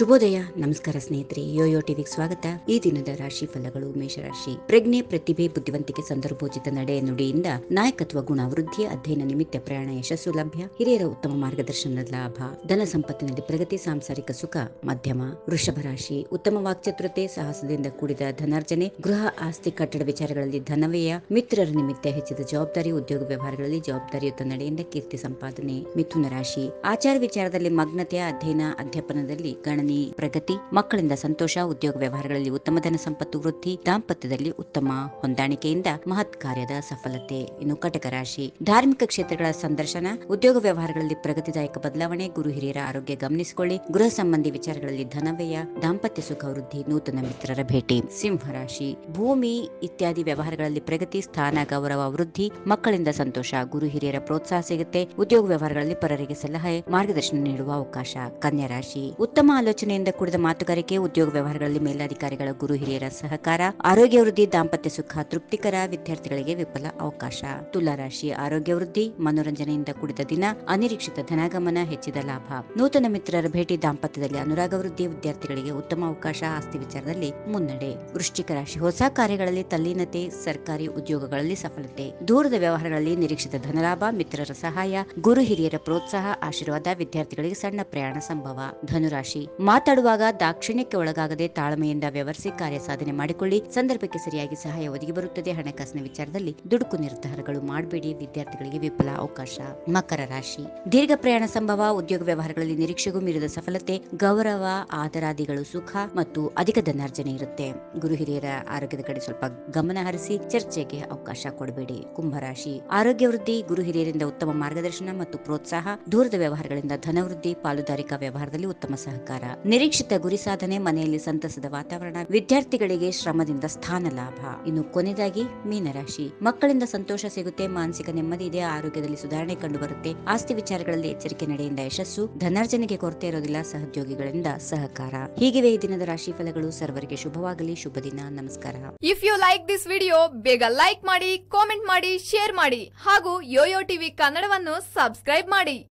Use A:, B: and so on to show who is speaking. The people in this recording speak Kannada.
A: ಶುಭೋದಯ. ನಮಸ್ಕಾರ ಸ್ನೇಹಿತರೆ, ಯೋಯೋ ಟಿವಿ ಸ್ವಾಗತ. ಈ ದಿನದ ರಾಶಿ ಫಲಗಳು ಮೇಷರಾಶಿ. ಪ್ರಜ್ಞೆ, ಪ್ರತಿಭೆ, ಬುದ್ಧಿವಂತಿಕೆ, ಸಂದರ್ಭೋಚಿತ ನಡೆ ನುಡಿಯಿಂದ ನಾಯಕತ್ವ ಗುಣ ವೃದ್ಧಿ ಅಧ್ಯಯನ ನಿಮಿತ್ತ ಪ್ರಯಾಣ ಯಶಸ್ಸು ಲಭ್ಯ. ಹಿರಿಯರ ಉತ್ತಮ ಮಾರ್ಗದರ್ಶನದ ಲಾಭ. ಧನ ಸಂಪತ್ತಿನಲ್ಲಿ ಪ್ರಗತಿ, ಸಾಂಸಾರಿಕ ಸುಖ, ಮಧ್ಯಮ, ವೃಷಭ ರಾಶಿ. ಉತ್ತಮ ವಾಕ್ಚತುರತೆ, ಸಾಹಸದಿಂದ ಕೂಡಿದ ಧನಾರ್ಜನೆ, ಗೃಹ ಆಸ್ತಿ ಕಟ್ಟಡ ವಿಚಾರಗಳಲ್ಲಿ ಧನವ್ಯಯ. ಮಿತ್ರರ ನಿಮಿತ್ತ ಹೆಚ್ಚಿದ ಜವಾಬ್ದಾರಿ, ಉದ್ಯೋಗ ವ್ಯವಹಾರಗಳಲ್ಲಿ ಜವಾಬ್ದಾರಿಯುತ ನಡೆಯಿಂದ ಕೀರ್ತಿ ಸಂಪಾದನೆ. ಮಿಥುನ ರಾಶಿ. ಆಚಾರ ವಿಚಾರದಲ್ಲಿ ಮಗ್ನತೆಯ ಅಧ್ಯಯನ, ಅಧ್ಯಾಪನದಲ್ಲಿ ಗಣನಿ ಪ್ರಗತಿ, ಮಕ್ಕಳಿಂದ ಸಂತೋಷ, ಉದ್ಯೋಗ ವ್ಯವಹಾರಗಳಲ್ಲಿ ಉತ್ತಮ ಧನ ಸಂಪತ್ತು, ವೃದ್ಧಿ, ದಾಂಪತ್ಯದಲ್ಲಿ ಉತ್ತಮ ಹೊಂದಾಣಿಕೆಯಿಂದ ಮಹತ್ ಕಾರ್ಯದ ಸಫಲತೆ. ಇನ್ನು ಕಟಕ ರಾಶಿ. ಧಾರ್ಮಿಕ ಕ್ಷೇತ್ರಗಳ ಸಂದರ್ಶನ, ಉದ್ಯೋಗ ವ್ಯವಹಾರಗಳಲ್ಲಿ ಪ್ರಗತಿದಾಯಕ ಬದಲಾವಣೆ, ಗುರು ಹಿರಿಯರ ಆರೋಗ್ಯ ಗಮನಿಸಿಕೊಳ್ಳಿ. ಗೃಹ ಸಂಬಂಧಿ ವಿಚಾರಗಳಲ್ಲಿ ಧನವ್ಯಯ, ದಾಂಪತ್ಯ ಸುಖ ವೃದ್ಧಿ, ನೂತನ ಮಿತ್ರರ ಭೇಟಿ. ಸಿಂಹ ರಾಶಿ. ಭೂಮಿ ಇತ್ಯಾದಿ ವ್ಯವಹಾರಗಳಲ್ಲಿ ಪ್ರಗತಿ, ಸ್ಥಾನ, ಗೌರವ, ವೃದ್ಧಿ, ಮಕ್ಕಳಿಂದ ಸಂತೋಷ, ಗುರು ಹಿರಿಯರ ಪ್ರೋತ್ಸಾಹ ಸಿಗುತ್ತೆ. ಉದ್ಯೋಗ ವ್ಯವಹಾರಗಳಲ್ಲಿ ಪರರಿಗೆ ಸಲಹೆ, ಮಾರ್ಗದರ್ಶನ ನೀಡುವ ಅವಕಾಶ. ಕನ್ಯಾ ರಾಶಿ. ಉತ್ತಮ ಆಲೋಚನೆಯಿಂದ ಕೂಡಿದ ಮಾತುಗಾರಿಕೆ, ಉದ್ಯೋಗ ವ್ಯವಹಾರಗಳಲ್ಲಿ ಮೇಲಾಧಿಕಾರಿಗಳ ಗುರು, ಹಿರಿಯರ ಸಹಕಾರ, ಆರೋಗ್ಯ ವೃದ್ಧಿ, ದಾಂಪತ್ಯ ಸುಖ, ತೃಪ್ತಿಕರ ವಿದ್ಯಾರ್ಥಿಗಳಿಗೆ ವಿಫಲ ಅವಕಾಶ. ತುಲಾ ರಾಶಿ ಆರೋಗ್ಯ ವೃದ್ಧಿ, ಮನೋರಂಜನೆಯಿಂದ ಕೂಡಿದ ದಿನ, ಅನಿರೀಕ್ಷಿತ ಧನಾಗಮನ, ಹೆಚ್ಚಿದ ಲಾಭ. ನೂತನ ಮಿತ್ರರ ಭೇಟಿ, ದಾಂಪತ್ಯದಲ್ಲಿ ಅನುರಾಗ ವೃದ್ಧಿ ವಿದ್ಯಾರ್ಥಿಗಳಿಗೆ ಉತ್ತಮ ಅವಕಾಶ, ಆಸ್ತಿ ವಿಚಾರದಲ್ಲಿ ಮುನ್ನಡೆ. ವೃಶ್ಚಿಕ ರಾಶಿ ಹೊಸ ಕಾರ್ಯಗಳಲ್ಲಿ ತಲ್ಲೀನತೆ, ಸರ್ಕಾರಿ ಉದ್ಯೋಗಗಳಲ್ಲಿ ಸಫಲತೆ. ದೂರದ ವ್ಯವಹಾರಗಳಲ್ಲಿ ನಿರೀಕ್ಷಿತ ಧನಲಾಭ, ಮಿತ್ರರ ಸಹಾಯ, ಗುರು, ಹಿರಿಯರ ಪ್ರೋತ್ಸಾಹ, ಆಶೀರ್ವಾದ, ವಿದ್ಯಾರ್ಥಿಗಳಿಗೆ ಸಣ್ಣ ಪ್ರಯಾಣ ಸಂಭವ. ಧನುರಾಶಿ ಮಾತಾಡುವಾಗ ದಾಕ್ಷಿಣ್ಯಕ್ಕೆ ಒಳಗಾಗದೆ ತಾಳ್ಮೆಯಿಂದ ವ್ಯವಹರಿಸಿ ಕಾರ್ಯ ಸಾಧನೆ ಮಾಡಿಕೊಳ್ಳಿ. ಸಂದರ್ಭಕ್ಕೆ ಸರಿಯಾಗಿ ಸಹಾಯ ಒದಗಿ ಬರುತ್ತದೆ. ಹಣಕಾಸಿನ ವಿಚಾರದಲ್ಲಿ ದುಡುಕು ನಿರ್ಧಾರಗಳು ಮಾಡಬೇಡಿ. ವಿದ್ಯಾರ್ಥಿಗಳಿಗೆ ವಿಫಲ ಅವಕಾಶ. ಮಕರ ರಾಶಿ. ದೀರ್ಘ ಪ್ರಯಾಣ ಸಂಭವ, ಉದ್ಯೋಗ ವ್ಯವಹಾರಗಳಲ್ಲಿ ನಿರೀಕ್ಷೆಗೂ ಮೀರಿದ ಸಫಲತೆ, ಗೌರವ, ಆದರಾದಿಗಳು ಸುಖ ಮತ್ತು ಅಧಿಕ ಧನಾರ್ಜನೆ ಇರುತ್ತೆ. ಗುರು ಹಿರಿಯರ ಆರೋಗ್ಯದ ಕಡೆ ಸ್ವಲ್ಪ ಗಮನ ಹರಿಸಿ ಚರ್ಚೆಗೆ ಅವಕಾಶ ಕೊಡಬೇಡಿ. ಕುಂಭರಾಶಿ ಆರೋಗ್ಯ ವೃದ್ಧಿ, ಗುರು ಹಿರಿಯರಿಂದ ಉತ್ತಮ ಮಾರ್ಗದರ್ಶನ ಮತ್ತು ಪ್ರೋತ್ಸಾಹ, ದೂರದ ವ್ಯವಹಾರಗಳಿಂದ ಧನವೃದ್ಧಿ ಪಾಲುದಾರಿಕಾ ವ್ಯವಹಾರದಲ್ಲಿ ಉತ್ತಮ ಸಹಕಾರ. ನಿರೀಕ್ಷಿತ ಗುರಿ ಸಾಧನೆ ಮನೆಯಲ್ಲಿ ಸಂತಸದ ವಾತಾವರಣ, ವಿದ್ಯಾರ್ಥಿಗಳಿಗೆ ಶ್ರಮದಿಂದ ಸ್ಥಾನ ಲಾಭ. ಇನ್ನು ಕೊನೆಯದಾಗಿ, ಮೀನರಾಶಿ. ಮಕ್ಕಳಿಂದ ಸಂತೋಷ ಸಿಗುತ್ತೆ, ಮಾನಸಿಕ ನೆಮ್ಮದಿ ಇದೆ, ಆರೋಗ್ಯದಲ್ಲಿ ಸುಧಾರಣೆ ಕಂಡು ಬರುತ್ತೆ ಆಸ್ತಿ ವಿಚಾರಗಳಲ್ಲಿ ಎಚ್ಚರಿಕೆ ನಡೆಯಿಂದ ಯಶಸ್ಸು, ಧನಾರ್ಜನೆಗೆ ಕೊರತೆ ಇರೋದಿಲ್ಲ, ಸಹೋದ್ಯೋಗಿಗಳಿಂದ ಸಹಕಾರ. ಹೀಗಿವೆ ಈ ದಿನದ ರಾಶಿ ಫಲಗಳು ಸರ್ವರಿಗೆ ಶುಭವಾಗಲಿ, ಶುಭ ದಿನ. ನಮಸ್ಕಾರ.
B: If you like this video ಬೇಗ ಲೈಕ್ ಮಾಡಿ ಕಾಮೆಂಟ್ ಮಾಡಿ ಶೇರ್ ಮಾಡಿ. ಹಾಗೂ ಯೋಯೋ ಟಿವಿ ಕನ್ನಡವನ್ನು ಸಬ್ಸ್ಕ್ರೈಬ್ ಮಾಡಿ.